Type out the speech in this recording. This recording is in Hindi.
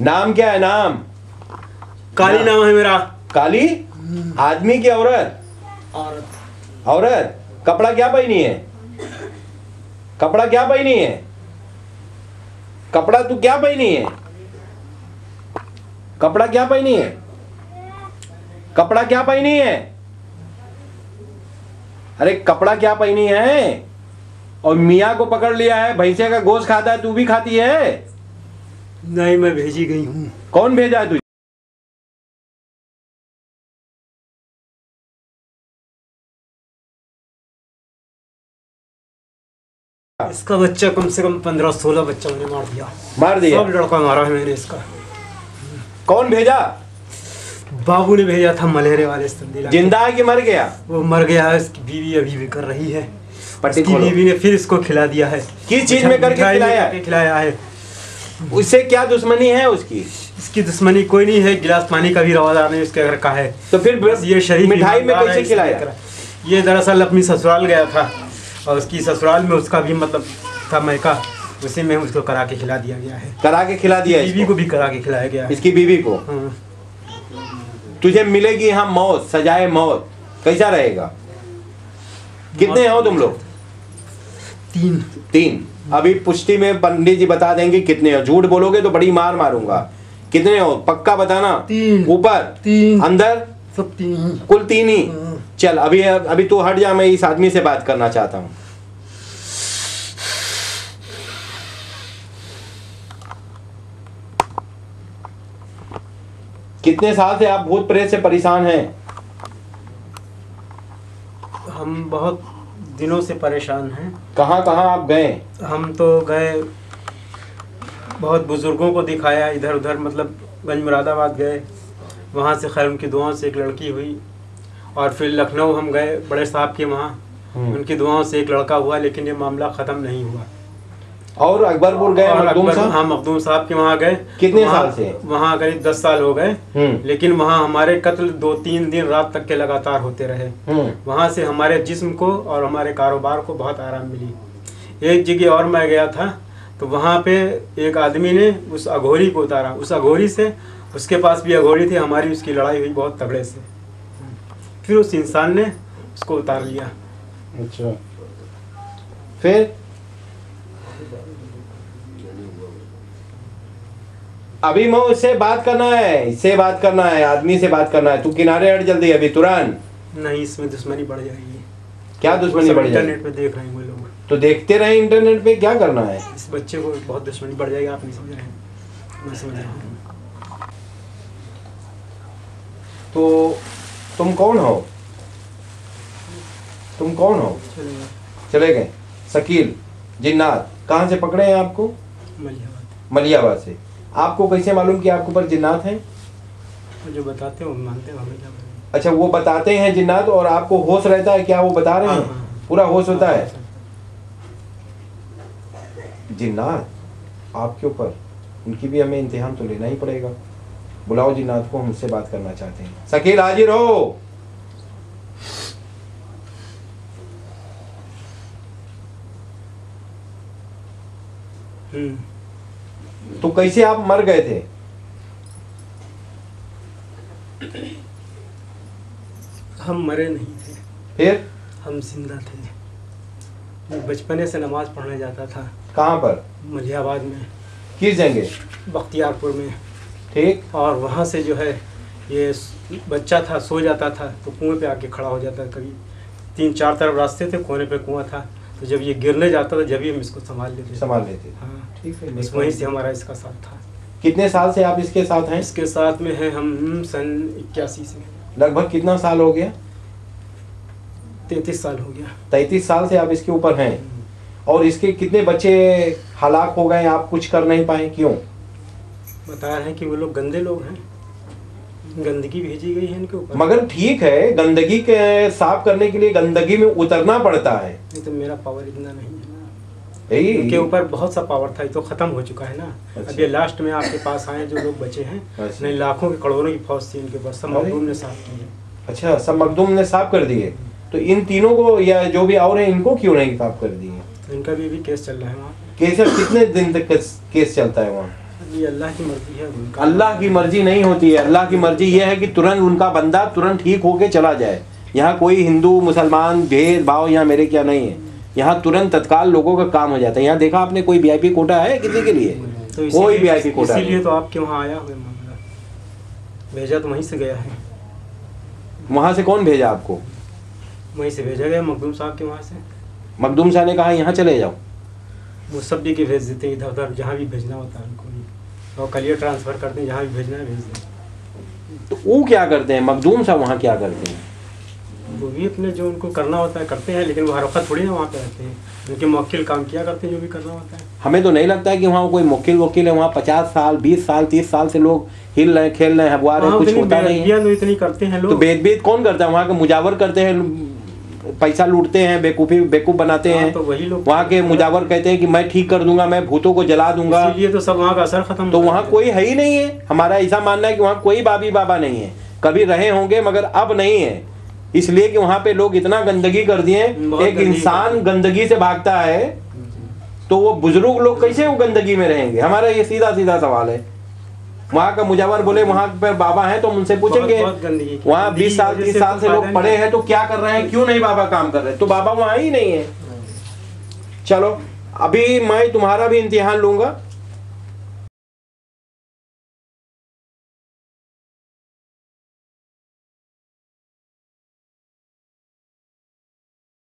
नाम क्या है नाम? काली नाम नाम है मेरा। काली? आदमी की औरत? औरत। औरत? कपड़ा क्या पहनी है? कपड़ा क्या पहनी है? कपड़ा तू क्या पहनी है? कपड़ा क्या पहनी है? कपड़ा क्या पहनी है? अरे कपड़ा क्या पहनी है? और मियाँ को पकड़ लिया है भैंसे का गोश्त खाता है तू भी खाती है? नहीं मैं भेजी गई हूँ। कौन भेजा है तुझे? इसका बच्चा कम से कम पंद्रह सोलह बच्चा मैंने मार दिया। मार दिया? सब लड़का मारा है मैंने इसका। कौन भेजा? बाबू ने भेजा था मलेरे वाले ज़िंदा है कि मर गया? वो मर गया है इसकी बीवी अभी भी कर रही है। इसकी बीवी ने फिर इसको खिला दिया है। किस चीज़ में करके खिलाया? खिलाया है। उससे क्या दुश्मनी है उसकी? इसकी दुश्मनी कोई नहीं है गिलास पानी का भी रवादार नहीं उसके घर का है। तो फिर बस ये शरीफ मिठाई में कैसे खिलाया? ये दरअसल अपनी ससुराल गया था और उसकी ससुराल में उसका भी मतलब था मैका उसी में उसको करा के खिला दिया गया है। करा के खिला दिया बीवी को भी करा के खिलाया गया इसकी बीवी को? हाँ। तुझे मिलेगी यहाँ मौत सजाए मौत कैसा रहेगा? कितने हो तुम लोग? तीन। तीन। अभी पुष्टि में पंडित जी बता देंगे कितने हो। झूठ बोलोगे तो बड़ी मार मारूँगा। कितने हो? पक्का बताना? तीन। ऊपर? तीन। अंदर? सब तीन। कुल तीन ही। हाँ। चल अभी अभी तू हट जा मैं इस आदमी से बात करना चाहता हूँ। कितने साल से आप भूत प्रेत से परेशान हैं? हम बहुत दिनों से परेशान हैं। कहाँ कहाँ आप गए? हम तो गए बहुत बुज़ुर्गों को दिखाया इधर उधर मतलब गंज मुरादाबाद गए। वहाँ से खैर उनकी दुआओं से एक लड़की हुई और फिर लखनऊ हम गए बड़े साहब के वहाँ। हम्म। उनकी दुआओं से एक लड़का हुआ लेकिन ये मामला ख़त्म नहीं हुआ। और अकबरपुर गए मखदूम साहब? हाँ मखदूम साहब के वहाँ गए। कितने साल से? वहाँ करीब दस साल हो गए। हम्म। लेकिन वहाँ हमारे कत्ल दो तीन दिन रात तक के लगातार होते रहे। हम्म। वहाँ से हमारे जिस्म को और हमारे कारोबार को बहुत आराम मिली। एक जगह और मैं गया था तो वहाँ पे एक आदमी ने उस अघोरी को उतारा। उस अघोरी से उसके पास भी अघोरी थी हमारी उसकी लड़ाई हुई बहुत तगड़े से। फिर उस इंसान ने उसको उतार लिया। अच्छा। फिर? अभी मैं उससे बात करना है इससे बात करना है आदमी से बात करना है। तू किनारे हट जल्दी अभी तुरंत। नहीं इसमें दुश्मनी बढ़ जाएगी। क्या दुश्मनी बढ़ जाएगी? इंटरनेट पे देख रहे हैं वो लोग। तो देखते रहे इंटरनेट पे क्या करना है? इस बच्चे को बहुत दुश्मनी बढ़ जाएगी आप नहीं समझ रहे हैं। मैं समझ रहा हूँ। तो तुम कौन हो? तुम कौन हो? चले गए। शकील जिन्नात। कहाँ से पकड़े हैं आपको? मलियाबाद मलियाबाद से। आपको कैसे मालूम कि आपके ऊपर जिन्नात हैं? जो बताते हैं मानते हैं अच्छा वो बताते हैं जिन्नात और आपको होश रहता है क्या वो बता रहे हाँ, हैं हाँ। पूरा होश होता है जिन्नात आपके ऊपर? उनकी भी हमें इम्तिहान तो लेना ही पड़ेगा। बुलाओ जिन्नात को हमसे बात करना चाहते हैं। शकील हाजिर हो। तो कैसे आप मर गए थे? हम मरे नहीं थे। फिर? हम ज़िंदा थे। मैं बचपने से नमाज़ पढ़ने जाता था। कहाँ पर? मलियाबाद में। किस जगह? बख्तियारपुर में। ठीक। और वहाँ से जो है ये बच्चा था सो जाता था तो कुएँ पे आके खड़ा हो जाता कभी तीन चार तरफ़ रास्ते थे कोने पे कुआँ था। तो जब ये गिरने जाता था जब ही हम इसको संभाल लेते थे। संभाल लेते हाँ ठीक है बस वहीं से हमारा इसका साथ था। कितने साल से आप इसके साथ हैं? इसके साथ में है हम सन इक्यासी से। लगभग कितना साल हो गया? तैतीस साल हो गया। तैतीस साल से आप इसके ऊपर हैं। और इसके कितने बच्चे हलाक हो गए आप कुछ कर नहीं पाए क्यों? बता रहे हैं कि वो लोग गंदे लोग हैं। गंदगी भेजी गई है इनके ऊपर। मगर ठीक है गंदगी के साफ़ करने के लिए गंदगी में उतरना पड़ता है। तो मेरा पावर इतना नहीं है इनके ऊपर बहुत सा पावर था ये तो खत्म हो चुका है ना। अच्छा। अब ये लास्ट में आपके पास आए जो लोग बचे हैं अच्छा। नहीं लाखों के करोड़ों की फौज थी इनके पास सब। मखदूम ने साफ़ की है अच्छा सब मखदूम ने साफ़ कर दिए। तो इन तीनों को या जो भी और हैं इनको क्यों नहीं साफ़ कर दिए? इनका भी अभी केस चल रहा है वहाँ। कैसे कितने दिन तक केस चलता है वहाँ? ये अल्लाह की मर्ज़ी है अल्लाह की मर्ज़ी नहीं होती है। अल्लाह की मर्ज़ी यह है कि तुरंत उनका बंदा तुरंत ठीक होके चला जाए। यहाँ कोई हिंदू मुसलमान भेदभाव यहाँ मेरे क्या नहीं है। यहाँ तुरंत तत्काल लोगों का काम हो जाता है। यहाँ देखा आपने कोई वीआईपी कोटा है किसी के लिए? तो कोई वीआईपी कोटा इसीलिए तो आपके वहाँ आया मामला। भेजा तो वहीं से गया है। वहाँ से कौन भेजा आपको? वहीं से भेजा गया मखदूम साहब के वहाँ से। मखदूम शाह ने कहा यहाँ चले जाओ। वो सब भी के भेज देते हैं इधर उधर जहाँ भी भेजना होता है उनको। और कलियर ट्रांसफ़र करते हैं जहाँ भी भेजना है भेज दें। तो वो क्या करते हैं? मखदूम साहब वहाँ क्या करते हैं? वो भी अपने जो उनको करना होता है करते हैं लेकिन वो हर वक्त थोड़ी ना वहाँ पे रहते हैं। उनके काम किया करते हैं जो भी करना होता है। हमें तो नहीं लगता है कि वहाँ कोई मुक्किल वकील है वहाँ पचास साल बीस साल तीस साल से लोग हिल रहे खेल रहे हैं हबुआ रहे कुछ होता नहीं है। तो इतनी करते हैं तो लोग बेदबीत कौन करता है? वहाँ के मुजावर करते हैं पैसा लूटते हैं बेकूफी बेकूफ बनाते हाँ, हैं। तो वही लोग वहाँ के मुजावर कहते हैं कि मैं ठीक कर दूँगा मैं भूतों को जला दूँगा। इसीलिए तो सब वहाँ का असर खत्म तो वहाँ कोई है ही नहीं है। हमारा ऐसा मानना है कि वहाँ कोई बाबी बाबा नहीं है। कभी रहे होंगे मगर अब नहीं है। इसलिए कि वहाँ पे लोग इतना गंदगी कर दिए एक इंसान गंदगी से भागता है तो वो बुज़ुर्ग लोग कैसे वो गंदगी में रहेंगे? हमारा ये सीधा सीधा सवाल है। वहाँ का मुजावर बोले वहाँ पर बाबा हैं तो हम उनसे पूछेंगे। वहाँ बीस साल तीस साल तो से लोग पड़े पढ़े हैं तो क्या कर रहे हैं? क्यों नहीं बाबा काम कर रहे? तो बाबा वहाँ ही नहीं है। चलो अभी मैं तुम्हारा भी इम्तिहान लूँगा।